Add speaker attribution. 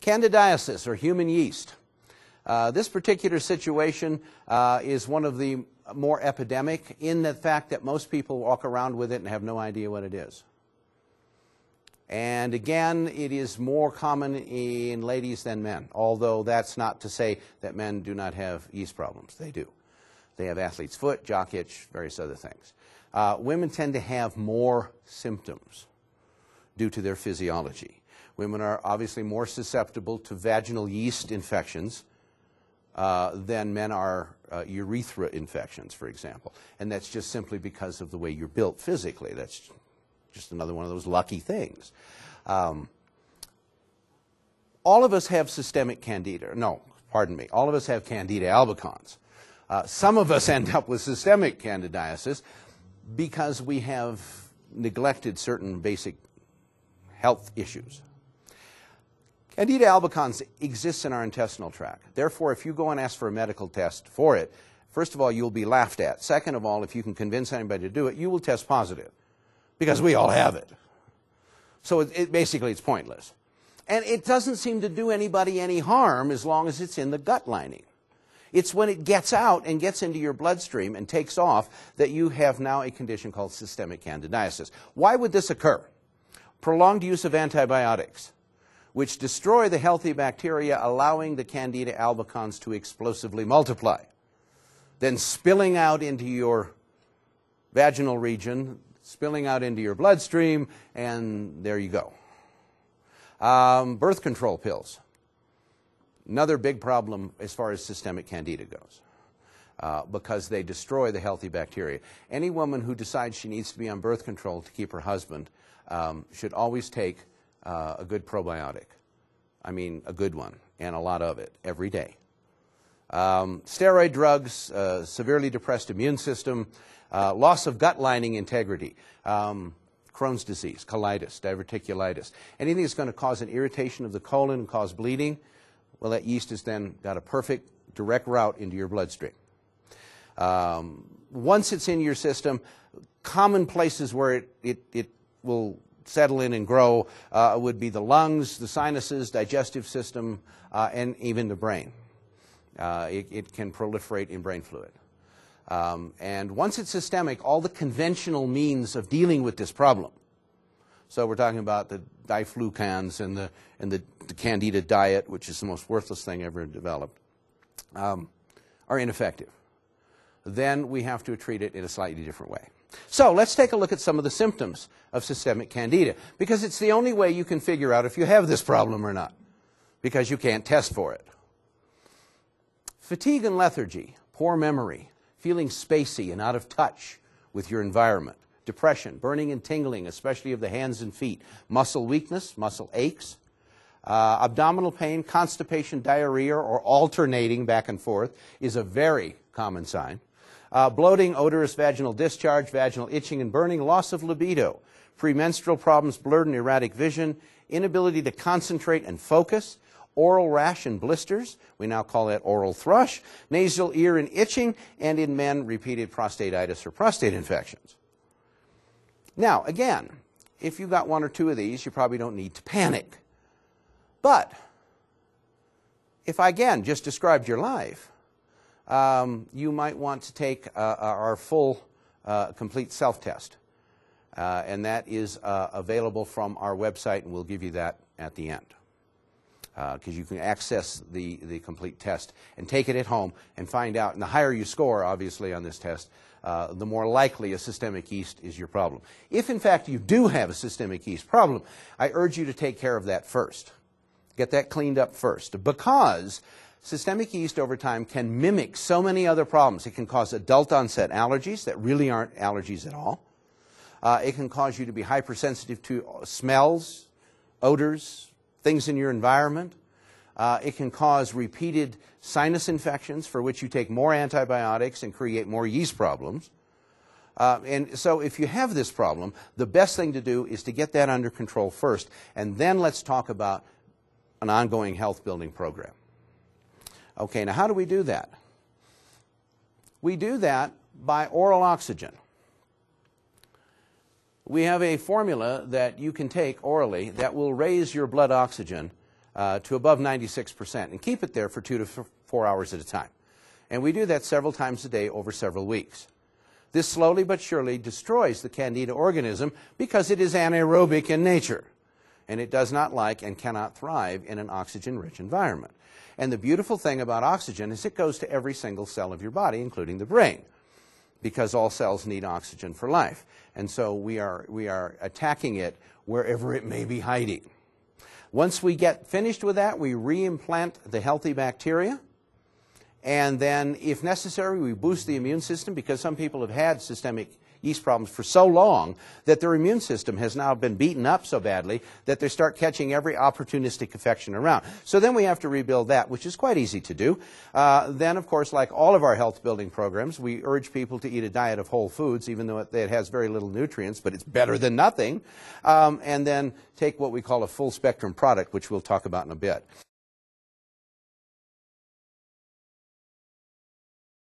Speaker 1: Candidiasis, or human yeast. Uh, this particular situation uh, is one of the more epidemic in the fact that most people walk around with it and have no idea what it is. And again, it is more common in ladies than men, although that's not to say that men do not have yeast problems. They do. They have athlete's foot, jock itch, various other things. Uh, women tend to have more symptoms due to their physiology. Women are obviously more susceptible to vaginal yeast infections uh, than men are uh, urethra infections, for example. And that's just simply because of the way you're built physically. That's just another one of those lucky things. Um, all of us have systemic candida. No, pardon me. All of us have candida albicans. Uh, some of us end up with systemic candidiasis because we have neglected certain basic health issues. Candida albicans exists in our intestinal tract. Therefore, if you go and ask for a medical test for it, first of all, you'll be laughed at. Second of all, if you can convince anybody to do it, you will test positive because we all have it. So it, it, basically, it's pointless. And it doesn't seem to do anybody any harm as long as it's in the gut lining. It's when it gets out and gets into your bloodstream and takes off that you have now a condition called systemic candidiasis. Why would this occur? Prolonged use of antibiotics, which destroy the healthy bacteria, allowing the Candida albicans to explosively multiply. Then spilling out into your vaginal region, spilling out into your bloodstream, and there you go. Um, birth control pills. Another big problem as far as systemic candida goes. Uh, because they destroy the healthy bacteria. Any woman who decides she needs to be on birth control to keep her husband um, should always take uh, a good probiotic. I mean, a good one, and a lot of it every day. Um, steroid drugs, uh, severely depressed immune system, uh, loss of gut lining integrity, um, Crohn's disease, colitis, diverticulitis, anything that's going to cause an irritation of the colon and cause bleeding, well, that yeast has then got a perfect direct route into your bloodstream. Um, once it's in your system, common places where it, it, it will settle in and grow uh, would be the lungs, the sinuses, digestive system, uh, and even the brain. Uh, it, it, can proliferate in brain fluid. Um, and once it's systemic, all the conventional means of dealing with this problem so we're talking about the diflucans and the, and the, the candida diet, which is the most worthless thing ever developed, um, are ineffective. Then we have to treat it in a slightly different way. So let's take a look at some of the symptoms of systemic candida, because it's the only way you can figure out if you have this problem or not, because you can't test for it. Fatigue and lethargy, poor memory, feeling spacey and out of touch with your environment, depression, burning and tingling, especially of the hands and feet, muscle weakness, muscle aches, uh, abdominal pain, constipation, diarrhea, or alternating back and forth is a very common sign. Uh, bloating, odorous vaginal discharge, vaginal itching and burning, loss of libido, premenstrual problems, blurred and erratic vision, inability to concentrate and focus, oral rash and blisters, we now call that oral thrush, nasal ear and itching, and in men, repeated prostatitis or prostate infections. Now, again, if you've got one or two of these, you probably don't need to panic. But if I, again, just described your life, um, you might want to take uh, our full uh, complete self-test. Uh, and that is uh, available from our website, and we'll give you that at the end. Because uh, you can access the, the complete test and take it at home and find out. And the higher you score, obviously, on this test, uh, the more likely a systemic yeast is your problem. If, in fact, you do have a systemic yeast problem, I urge you to take care of that first. Get that cleaned up first. Because systemic yeast over time can mimic so many other problems. It can cause adult onset allergies that really aren't allergies at all. Uh, it can cause you to be hypersensitive to smells, odors, things in your environment. Uh, it can cause repeated sinus infections for which you take more antibiotics and create more yeast problems. Uh, and so if you have this problem, the best thing to do is to get that under control first, and then let's talk about an ongoing health building program. Okay, now how do we do that? We do that by oral oxygen. We have a formula that you can take orally that will raise your blood oxygen uh, to above 96% and keep it there for two to four hours at a time. And we do that several times a day over several weeks. This slowly but surely destroys the candida organism because it is anaerobic in nature. And it does not like and cannot thrive in an oxygen rich environment. And the beautiful thing about oxygen is it goes to every single cell of your body, including the brain, because all cells need oxygen for life. And so we are, we are attacking it wherever it may be hiding. Once we get finished with that, we reimplant the healthy bacteria. And then, if necessary, we boost the immune system because some people have had systemic yeast problems for so long that their immune system has now been beaten up so badly that they start catching every opportunistic infection around. So then we have to rebuild that, which is quite easy to do. Uh, then, of course, like all of our health building programs, we urge people to eat a diet of whole foods, even though it, has very little nutrients, but it's better than nothing. Um, and then take what we call a full spectrum product, which we'll talk about in a bit.